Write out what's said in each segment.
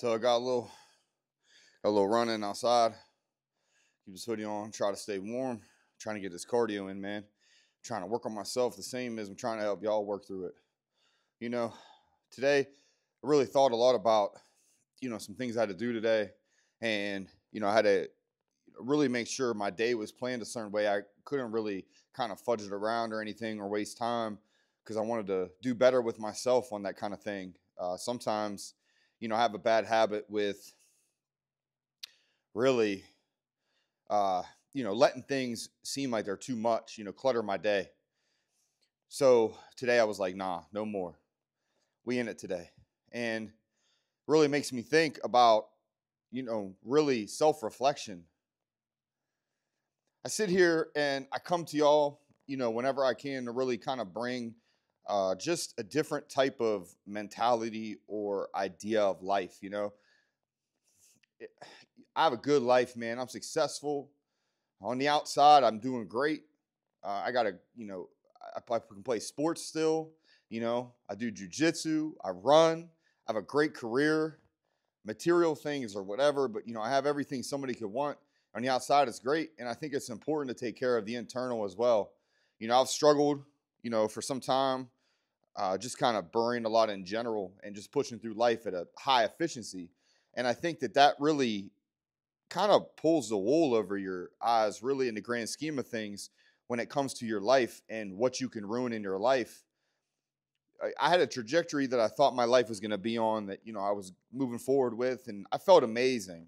So I got a little, got a little running outside. Keep this hoodie on, try to stay warm. Trying to get this cardio in, man. Trying to work on myself the same as I'm trying to help y'all work through it. You know, today I really thought a lot about, you know, some things I had to do today, and you know, I had to really make sure my day was planned a certain way. I couldn't really kind of fudge it around or anything or waste time because I wanted to do better with myself on that kind of thing. Uh, sometimes, you know, I have a bad habit with really, uh, you know, letting things seem like they're too much, you know, clutter my day. So today I was like, nah, no more. We in it today. And really makes me think about, you know, really self reflection. I sit here and I come to y'all, you know, whenever I can to really kind of bring uh, just a different type of mentality or idea of life. You know, I have a good life, man. I'm successful. On the outside, I'm doing great. Uh, I got a, you know, I, I can play sports still. You know, I do jujitsu. I run. I have a great career. Material things or whatever, but you know, I have everything somebody could want. On the outside, it's great, and I think it's important to take care of the internal as well. You know, I've struggled, you know, for some time uh, just kind of burning a lot in general and just pushing through life at a high efficiency. And I think that that really kind of pulls the wool over your eyes, really, in the grand scheme of things, when it comes to your life and what you can ruin in your life. I, I had a trajectory that I thought my life was going to be on that, you know, I was moving forward with, and I felt amazing.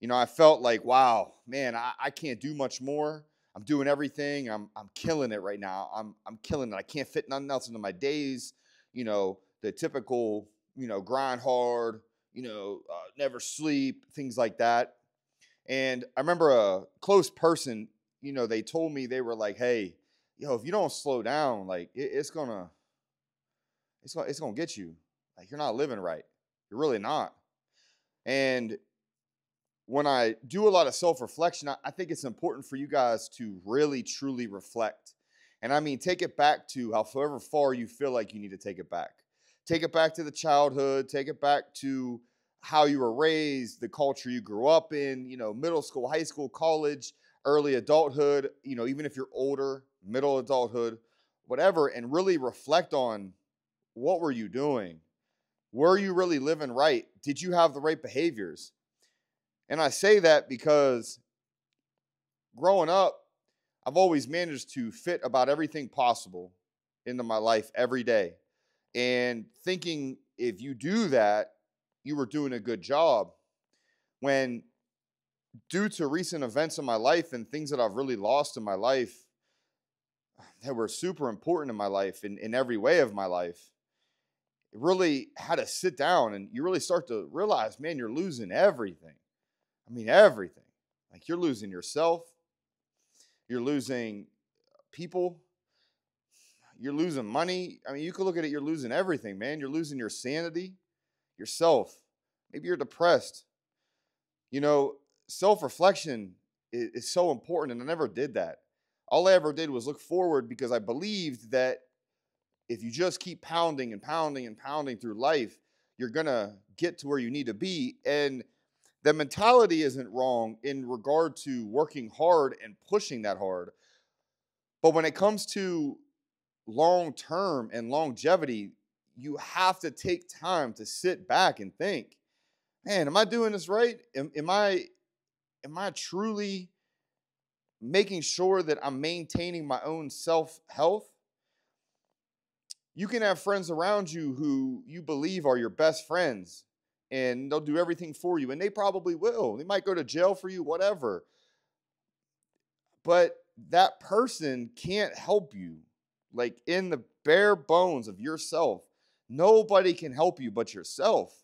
You know, I felt like, wow, man, I, I can't do much more. I'm doing everything. I'm I'm killing it right now. I'm I'm killing it. I can't fit nothing else into my days. You know, the typical, you know, grind hard, you know, uh, never sleep, things like that. And I remember a close person, you know, they told me they were like, "Hey, yo, if you don't slow down, like it, it's gonna, it's gonna, it's gonna get you. Like you're not living right. You're really not." And when I do a lot of self reflection, I, I, think it's important for you guys to really, truly reflect. And I mean, take it back to however far you feel like you need to take it back. Take it back to the childhood, take it back to how you were raised, the culture you grew up in, you know, middle school, high school, college, early adulthood, you know, even if you're older, middle adulthood, whatever, and really reflect on what were you doing? Were you really living right? Did you have the right behaviors? And I say that because growing up, I've always managed to fit about everything possible into my life every day. And thinking if you do that, you were doing a good job. When, due to recent events in my life and things that I've really lost in my life that were super important in my life in, in every way of my life, really had to sit down and you really start to realize, man, you're losing everything. I mean, everything. Like you're losing yourself, you're losing uh, people, you're losing money. I mean, you could look at it, you're losing everything, man. You're losing your sanity, yourself. Maybe you're depressed. You know, self reflection is, is so important, and I never did that. All I ever did was look forward because I believed that if you just keep pounding and pounding and pounding through life, you're going to get to where you need to be. And the mentality isn't wrong in regard to working hard and pushing that hard. But when it comes to long term and longevity, you have to take time to sit back and think, man, am I doing this right? Am, am I am I truly making sure that I'm maintaining my own self health? You can have friends around you who you believe are your best friends and they'll do everything for you. And they probably will. They might go to jail for you, whatever. But that person can't help you, like in the bare bones of yourself. Nobody can help you but yourself.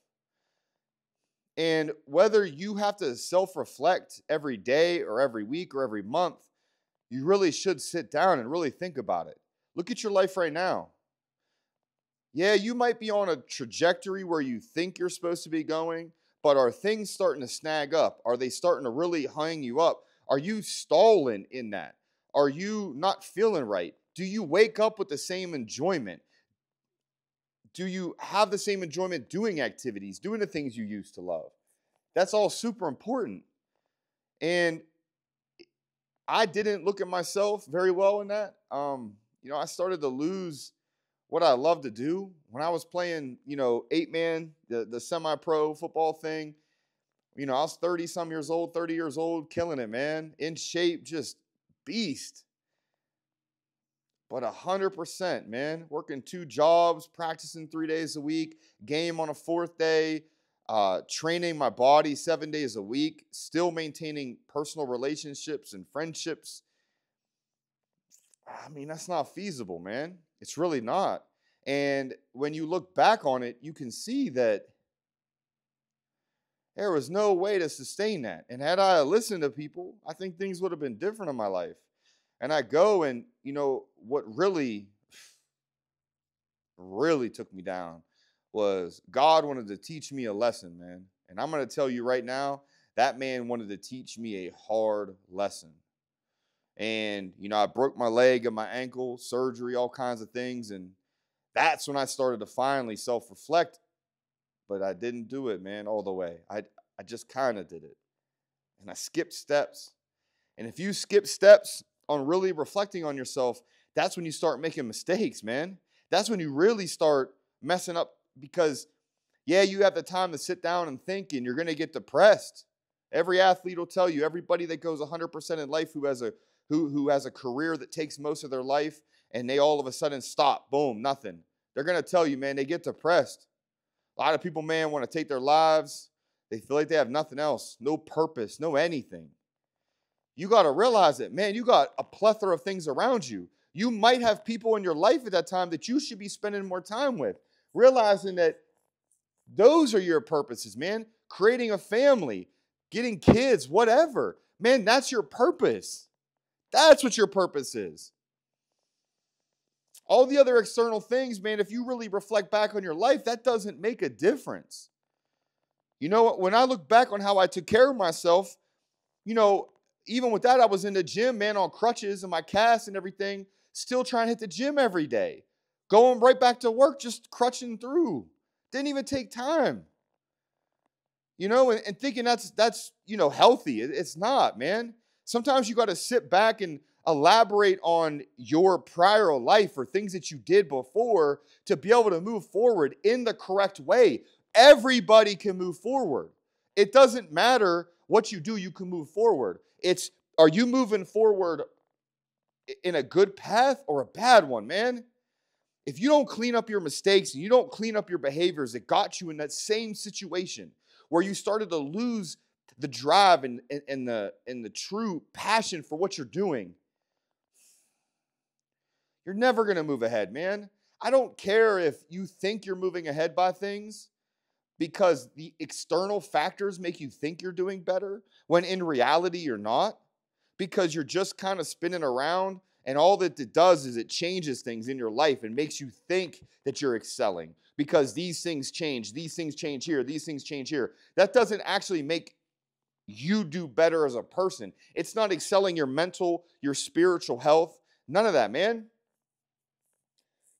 And whether you have to self reflect every day or every week or every month, you really should sit down and really think about it. Look at your life right now. Yeah, you might be on a trajectory where you think you're supposed to be going, but are things starting to snag up? Are they starting to really hang you up? Are you stalling in that? Are you not feeling right? Do you wake up with the same enjoyment? Do you have the same enjoyment doing activities, doing the things you used to love? That's all super important. And I didn't look at myself very well in that. Um, you know, I started to lose what I love to do when I was playing, you know, eight man, the, the semi pro football thing. You know, I was 30 some years old, 30 years old, killing it, man, in shape, just beast. But 100%, man, working two jobs, practicing three days a week, game on a fourth day, uh, training my body seven days a week, still maintaining personal relationships and friendships. I mean, that's not feasible, man. It's really not. And when you look back on it, you can see that there was no way to sustain that. And had I listened to people, I think things would have been different in my life. And I go and, you know, what really, really took me down was God wanted to teach me a lesson, man. And I'm going to tell you right now, that man wanted to teach me a hard lesson. And, you know, I broke my leg and my ankle, surgery, all kinds of things. And that's when I started to finally self reflect. But I didn't do it, man, all the way. I, I just kind of did it. And I skipped steps. And if you skip steps on really reflecting on yourself, that's when you start making mistakes, man. That's when you really start messing up because, yeah, you have the time to sit down and think, and you're going to get depressed. Every athlete will tell you, everybody that goes 100% in life who has a who, who has a career that takes most of their life and they all of a sudden stop, boom, nothing. They're going to tell you, man, they get depressed. A lot of people, man, want to take their lives. They feel like they have nothing else, no purpose, no anything. You got to realize it, man, you got a plethora of things around you. You might have people in your life at that time that you should be spending more time with realizing that those are your purposes, man. Creating a family, getting kids, whatever. Man, that's your purpose. That's what your purpose is. All the other external things, man, if you really reflect back on your life, that doesn't make a difference. You know, when I look back on how I took care of myself, you know, even with that, I was in the gym, man, on crutches and my cast and everything, still trying to hit the gym every day. Going right back to work, just crutching through. Didn't even take time. You know, and, and thinking that's that's you know healthy. It, it's not, man. Sometimes you got to sit back and elaborate on your prior life or things that you did before to be able to move forward in the correct way. Everybody can move forward. It doesn't matter what you do, you can move forward. It's are you moving forward in a good path or a bad one, man? if you don't clean up your mistakes and you don't clean up your behaviors that got you in that same situation where you started to lose the drive and, and, and, the, and the true passion for what you're doing, you're never going to move ahead, man. I don't care if you think you're moving ahead by things because the external factors make you think you're doing better when in reality you're not because you're just kind of spinning around and all that it does is it changes things in your life and makes you think that you're excelling because these things change, these things change here, these things change here. That doesn't actually make you do better as a person. It's not excelling your mental, your spiritual health. None of that, man.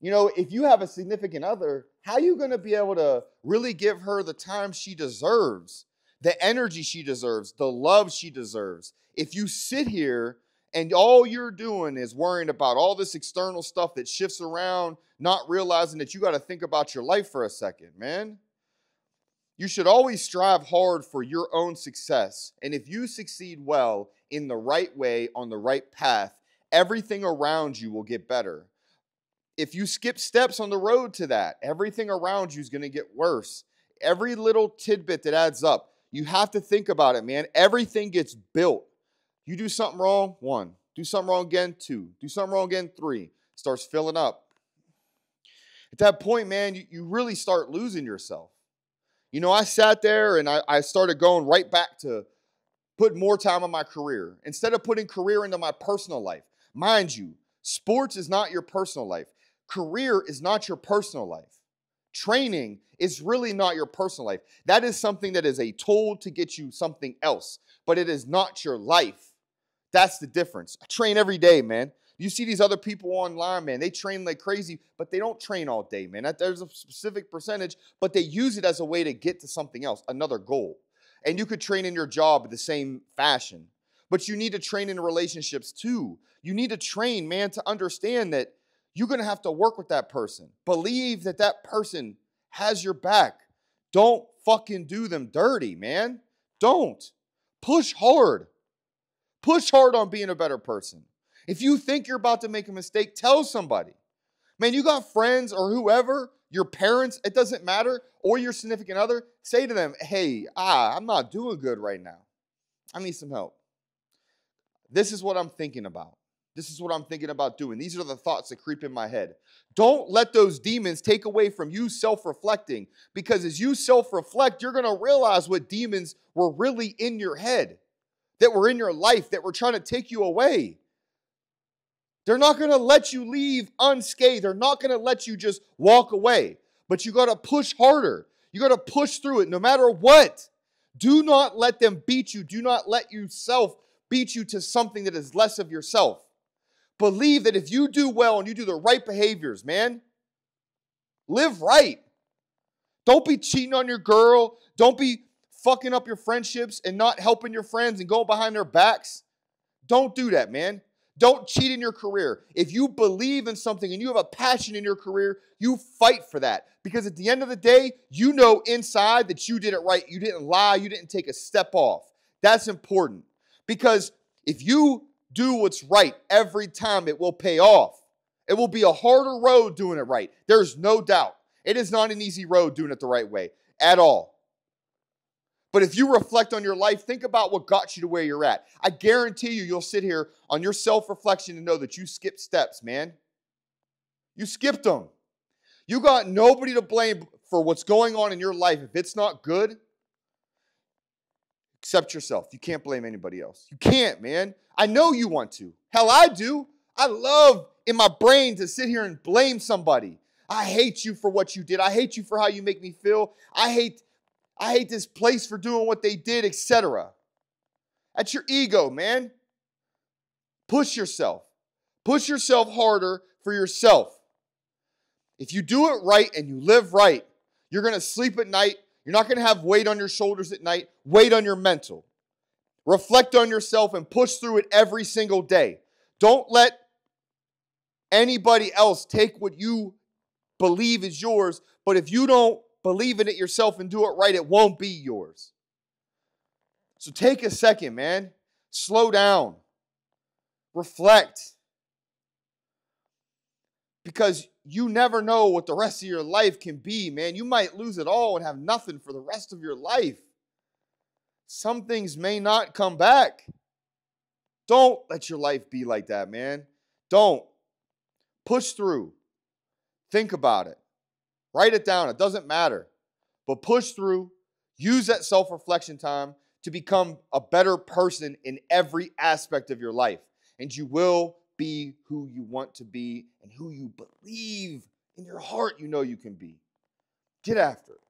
You know, if you have a significant other, how are you going to be able to really give her the time she deserves, the energy she deserves, the love she deserves? If you sit here and all you're doing is worrying about all this external stuff that shifts around, not realizing that you got to think about your life for a second, man. You should always strive hard for your own success. And if you succeed well in the right way, on the right path, everything around you will get better. If you skip steps on the road to that, everything around you is going to get worse. Every little tidbit that adds up, you have to think about it, man. Everything gets built you do something wrong, one. Do something wrong again, two. Do something wrong again, three. Starts filling up. At that point, man, you, you really start losing yourself. You know, I sat there and I, I started going right back to put more time on my career instead of putting career into my personal life. Mind you, sports is not your personal life. Career is not your personal life. Training is really not your personal life. That is something that is a tool to get you something else, but it is not your life. That's the difference. I train every day, man. You see these other people online, man, they train like crazy, but they don't train all day, man. There's a specific percentage, but they use it as a way to get to something else, another goal. And you could train in your job the same fashion, but you need to train in relationships too. You need to train, man, to understand that you're going to have to work with that person. Believe that that person has your back. Don't fucking do them dirty, man. Don't. Push hard. Push hard on being a better person. If you think you're about to make a mistake, tell somebody. Man, you got friends or whoever, your parents, it doesn't matter, or your significant other, say to them, hey, ah, I'm not doing good right now. I need some help. This is what I'm thinking about. This is what I'm thinking about doing. These are the thoughts that creep in my head. Don't let those demons take away from you self reflecting because as you self reflect, you're going to realize what demons were really in your head, that were in your life, that were trying to take you away. They're not going to let you leave unscathed. They're not going to let you just walk away. But you got to push harder. You got to push through it no matter what. Do not let them beat you. Do not let yourself beat you to something that is less of yourself. Believe that if you do well and you do the right behaviors, man, live right. Don't be cheating on your girl. Don't be fucking up your friendships and not helping your friends and going behind their backs. Don't do that, man. Don't cheat in your career. If you believe in something and you have a passion in your career, you fight for that. Because at the end of the day, you know inside that you did it right. You didn't lie. You didn't take a step off. That's important. Because if you do what's right every time, it will pay off. It will be a harder road doing it right. There's no doubt. It is not an easy road doing it the right way at all. But if you reflect on your life, think about what got you to where you're at. I guarantee you, you'll sit here on your self reflection and know that you skipped steps, man. You skipped them. You got nobody to blame for what's going on in your life. If it's not good, except yourself. You can't blame anybody else. You can't, man. I know you want to. Hell, I do. I love in my brain to sit here and blame somebody. I hate you for what you did. I hate you for how you make me feel. I hate I hate this place for doing what they did, etc. That's your ego, man. Push yourself. Push yourself harder for yourself. If you do it right and you live right, you're going to sleep at night. You're not going to have weight on your shoulders at night, weight on your mental. Reflect on yourself and push through it every single day. Don't let anybody else take what you believe is yours, but if you don't believe in it yourself and do it right, it won't be yours. So take a second, man. Slow down. Reflect. Because you never know what the rest of your life can be, man. You might lose it all and have nothing for the rest of your life. Some things may not come back. Don't let your life be like that, man. Don't. Push through. Think about it. Write it down. It doesn't matter. But push through. Use that self reflection time to become a better person in every aspect of your life. And you will be who you want to be and who you believe in your heart you know you can be. Get after it.